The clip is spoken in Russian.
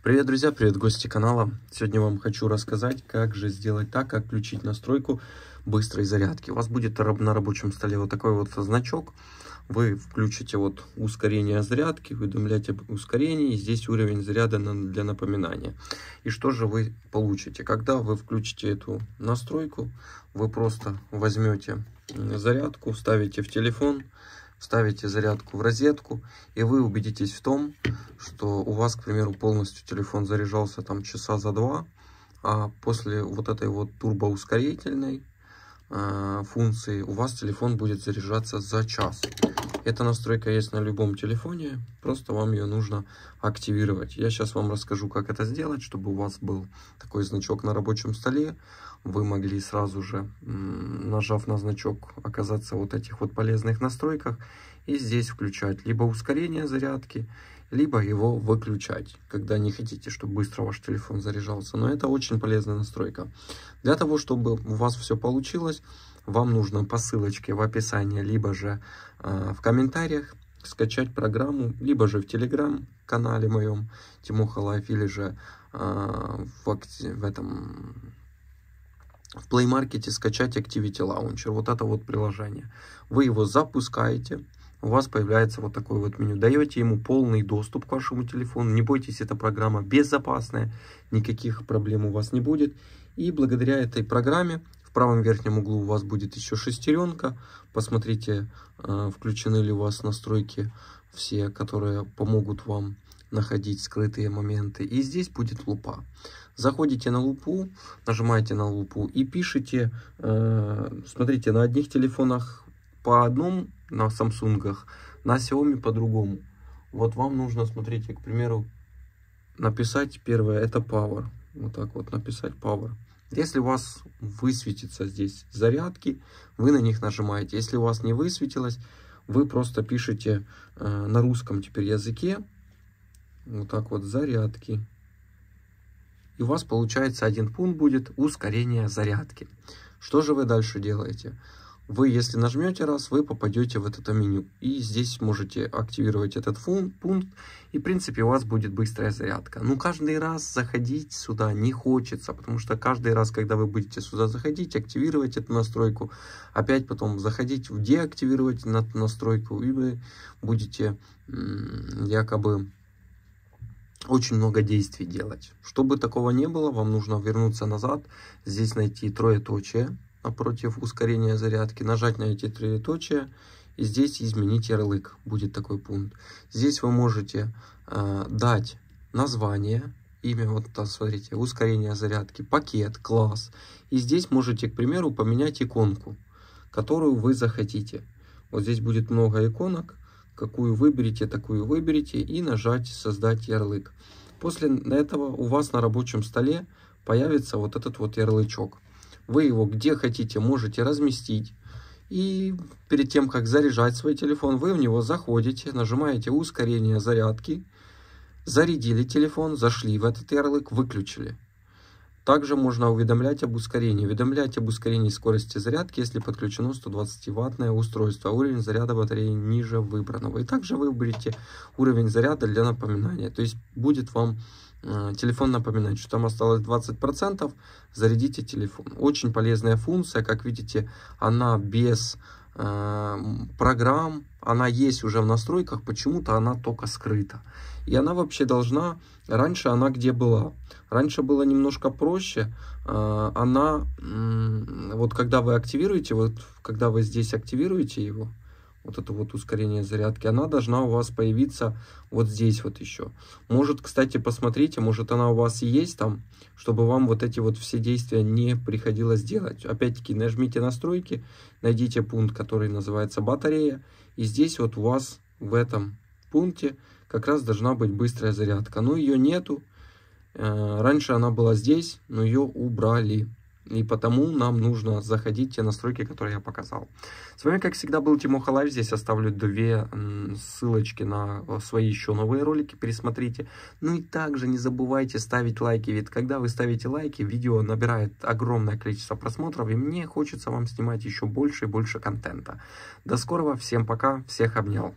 Привет, друзья, привет, гости канала. Сегодня вам хочу рассказать, как же сделать так, как включить настройку быстрой зарядки. У вас будет на рабочем столе вот такой вот значок. Вы включите вот ускорение зарядки, уведомляете об ускорении, здесь уровень заряда для напоминания. И что же вы получите? Когда вы включите эту настройку, вы просто возьмете зарядку, ставите в телефон, ставите зарядку в розетку, и вы убедитесь в том, что у вас, к примеру, полностью телефон заряжался там часа за два, а после вот этой вот турбоускорительной функции у вас телефон будет заряжаться за час. Эта настройка есть на любом телефоне, просто вам ее нужно активировать. Я сейчас вам расскажу, как это сделать, чтобы у вас был такой значок на рабочем столе. Вы могли сразу же, нажав на значок, оказаться вот этих вот полезных настройках. И здесь включать либо ускорение зарядки, либо его выключать, когда не хотите, чтобы быстро ваш телефон заряжался. Но это очень полезная настройка. Для того, чтобы у вас все получилось, вам нужно по ссылочке в описании, либо же э, в комментариях скачать программу, либо же в телеграм-канале моем Тимоха Life, или же э, в, в этом в Play Market скачать Activity Launcher, вот это вот приложение. Вы его запускаете, у вас появляется вот такое вот меню. Даете ему полный доступ к вашему телефону. Не бойтесь, эта программа безопасная, никаких проблем у вас не будет. И благодаря этой программе в правом верхнем углу у вас будет еще шестеренка. Посмотрите, э, включены ли у вас настройки все, которые помогут вам находить скрытые моменты. И здесь будет лупа. Заходите на лупу, нажимаете на лупу и пишите, э, смотрите, на одних телефонах по одному, на Samsung, на Xiaomi по-другому. Вот вам нужно, смотрите, к примеру, написать первое, это Power. Вот так вот написать Power. Если у вас высветится здесь зарядки, вы на них нажимаете. Если у вас не высветилось, вы просто пишете э, на русском теперь языке, вот так вот, зарядки. И у вас получается один пункт будет ускорение зарядки. Что же вы дальше делаете? Вы, если нажмете раз, вы попадете в это меню. И здесь можете активировать этот пункт. И, в принципе, у вас будет быстрая зарядка. Но каждый раз заходить сюда не хочется. Потому что каждый раз, когда вы будете сюда заходить, активировать эту настройку, опять потом заходить, деактивировать эту настройку. И вы будете якобы очень много действий делать. Чтобы такого не было, вам нужно вернуться назад. Здесь найти троеточие напротив ускорения зарядки, нажать на эти троеточия и здесь изменить ярлык, будет такой пункт. Здесь вы можете э, дать название, имя, вот там, смотрите, ускорение зарядки, пакет, класс. И здесь можете, к примеру, поменять иконку, которую вы захотите. Вот здесь будет много иконок, какую выберете, такую выберите и нажать создать ярлык. После этого у вас на рабочем столе появится вот этот вот ярлычок. Вы его где хотите можете разместить. И перед тем, как заряжать свой телефон, вы в него заходите, нажимаете ускорение зарядки, зарядили телефон, зашли в этот ярлык, выключили. Также можно уведомлять об ускорении. Уведомлять об ускорении скорости зарядки, если подключено 120-ваттное устройство, а уровень заряда батареи ниже выбранного. И также выберите уровень заряда для напоминания. То есть будет вам телефон напоминать, что там осталось 20%, зарядите телефон. Очень полезная функция, как видите, она без э, программ, она есть уже в настройках, почему-то она только скрыта. И она вообще должна, раньше она где была? Раньше было немножко проще, э, она, э, вот когда вы активируете, вот когда вы здесь активируете его, вот это вот ускорение зарядки, она должна у вас появиться вот здесь вот еще. Может, кстати, посмотрите, может она у вас и есть там, чтобы вам вот эти вот все действия не приходилось делать. Опять-таки, нажмите настройки, найдите пункт, который называется батарея, и здесь вот у вас в этом пункте как раз должна быть быстрая зарядка. Но ее нету. Э, раньше она была здесь, но ее убрали. И потому нам нужно заходить в те настройки, которые я показал. С вами, как всегда, был Тимоха Лайв. Здесь оставлю две ссылочки на э, свои еще новые ролики. Пересмотрите. Ну и также не забывайте ставить лайки. Ведь когда вы ставите лайки, видео набирает огромное количество просмотров. И мне хочется вам снимать еще больше и больше контента. До скорого. Всем пока. Всех обнял.